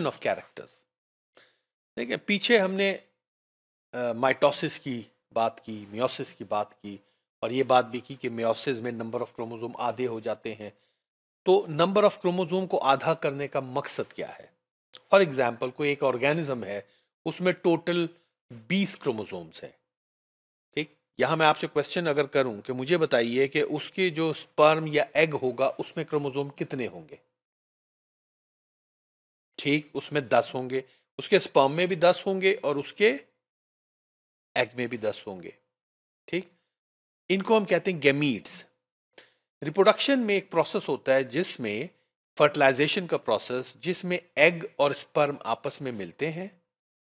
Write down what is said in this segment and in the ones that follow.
Production of characters देखिए पीछे हमने माइटोसिस uh, की बात की मियोसिस की बात की और ये बात भी की कि मियोसिस में नंबर ऑफ़ क्रोमोजोम आधे हो जाते हैं। तो नंबर ऑफ़ क्रोमोजोम को आधा करने का मकसद क्या है? फॉर एग्ज़ाम्पल कोई एक ऑर्गेनिज्म है उसमें टोटल बीस क्रोमोजोम्स हैं। ठीक? यहाँ मैं आपसे क्वेश्चन अगर करूँ कि मुझे बताइए कि उसके जो स्पर्म या एग होगा उसमें क्रोमोजोम कितने होंगे? ठीक उसमें दस होंगे, उसके स्पर्म में भी दस होंगे और उसके एग में भी दस होंगे, ठीक? इनको हम कहते हैं गेमीट्स रिप्रोडक्शन में एक प्रोसेस होता है जिसमें फर्टिलाइजेशन का प्रोसेस जिसमें एग और स्पर्म आपस में मिलते हैं,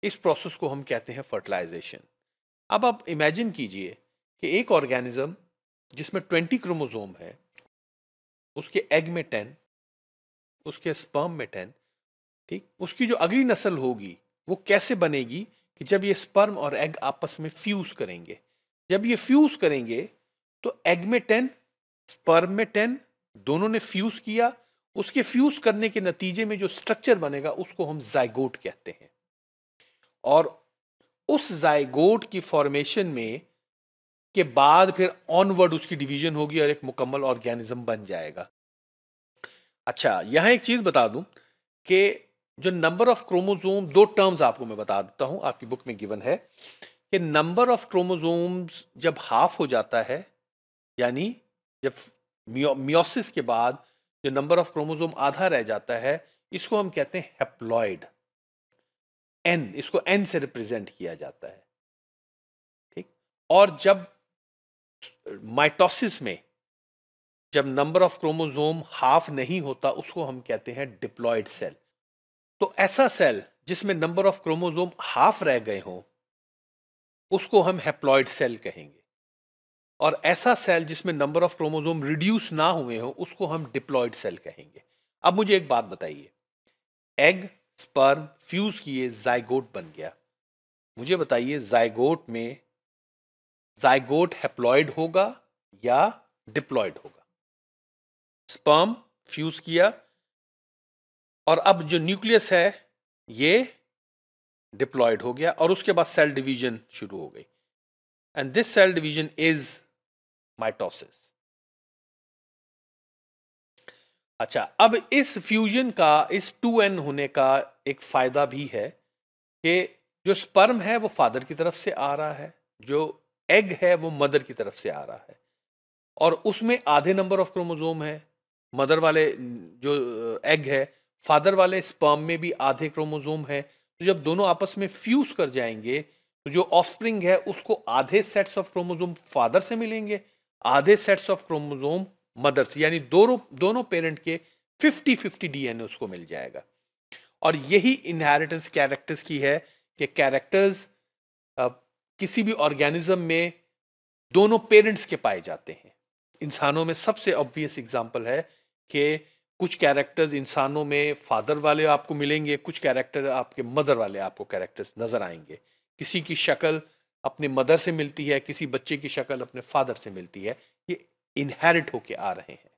इस प्रोसेस को हम कहते हैं फर्टिलाइजेशन अब आप इमेजिन कीजिए कि एक ऑर्गेनिज्म जिसमें ट्वेंटी क्रोमोजोम है, उसके एग में टेन उसके स्पर्म में टेन ठीक? उसकी जो अगली नस्ल होगी, वो कैसे बनेगी कि जब ये स्पर्म और एग आपस में फ्यूज करेंगे? जब ये फ्यूज करेंगे तो एग में टेन स्पर्म में टेन दोनों ने फ्यूज किया। उसके फ्यूज करने के नतीजे में जो स्ट्रक्चर बनेगा, उसको हम जाइगोट कहते हैं। और उस जाइगोट की फॉर्मेशन में के बाद फिर ऑनवर्ड उसकी डिवीज़न होगी और एक मुकम्मल ऑर्गेनिज्म बन जाएगा। अच्छा यहाँ एक चीज़ बता दूँ कि जो नंबर ऑफ़ क्रोमोजोम दो टर्म्स आपको मैं बता देता हूँ, आपकी बुक में गिवन है, कि नंबर ऑफ़ क्रोमोजोम्स जब हाफ़ हो जाता है, यानी जब मियोसिस के बाद जो नंबर ऑफ़ क्रोमोजोम आधा रह जाता है, इसको हम कहते हैं हेप्लॉइड एन इसको एन से रिप्रेजेंट किया जाता है। ठीक? और जब माइटोसिस में जब नंबर ऑफ़ क्रोमोजोम हाफ़ नहीं होता, उसको हम कहते हैं डिप्लॉयड सेल तो ऐसा सेल जिसमें नंबर ऑफ़ क्रोमोजोम हाफ़ रह गए हों, उसको हम हेप्लॉयड सेल कहेंगे। और ऐसा सेल जिसमें नंबर ऑफ़ क्रोमोजोम रिड्यूस ना हुए हो, उसको हम डिप्लॉयड सेल कहेंगे। अब मुझे एक बात बताइए। एग, स्पर्म, फ्यूज किए जाइगोट बन गया। मुझे बताइए, जाइगोट में जाइगोट हेप्लॉयड होगा या डिप्लॉयड होगा? स्पर्म, फ्यूज किया और अब जो न्यूक्लियस है, ये डिप्लॉयड हो गया और उसके बाद सेल डिवीज़न शुरू हो गई। And this cell division is mitosis अच्छा अब इस फ्यूजन का, इस टू एन होने का एक फ़ायदा भी है कि जो स्पर्म है, वो फादर की तरफ़ से आ रहा है, जो एग है, वो मदर की तरफ़ से आ रहा है। और उसमें आधे नंबर ऑफ़ क्रोमोजोम है मदर वाले, जो एग है फादर वाले स्पर्म में भी आधे क्रोमोजोम है तो जब दोनों आपस में फ्यूज कर जाएँगे तो जो ऑफस्प्रिंग है, उसको आधे सेट्स ऑफ़ क्रोमोजोम फादर से मिलेंगे, आधे सेट्स ऑफ़ क्रोमोजोम मदर से, यानी दोनों दोनों पेरेंट के 50 50 डीएनए उसको मिल जाएगा। और यही इनहेरिटेंस कैरेक्टर्स की है कि कैरेक्टर्स किसी भी ऑर्गेनिज्म में दोनों पेरेंट्स के पाए जाते हैं। इंसानों में सबसे ऑब्वियस एग्ज़ाम्पल है कि कुछ कैरेक्टर्स इंसानों में फादर वाले आपको मिलेंगे, कुछ कैरेक्टर आपके मदर वाले आपको कैरेक्टर्स नज़र आएँगे। किसी की शक्ल अपने मदर से मिलती है, किसी बच्चे की शक्ल अपने फादर से मिलती है, ये इनहेरिट होके आ रहे हैं।